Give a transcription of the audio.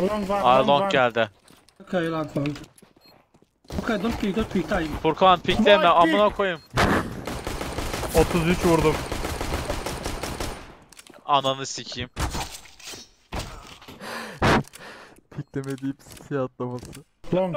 Long var. Aa long long var. geldi. Okay, long long. Okay, don't peek, don't peek. Time. Furkan pikleme Come amına koyayım. 33 vurdum. Ananı sikeyim. Pikleme deyip siyah atlaması. Long.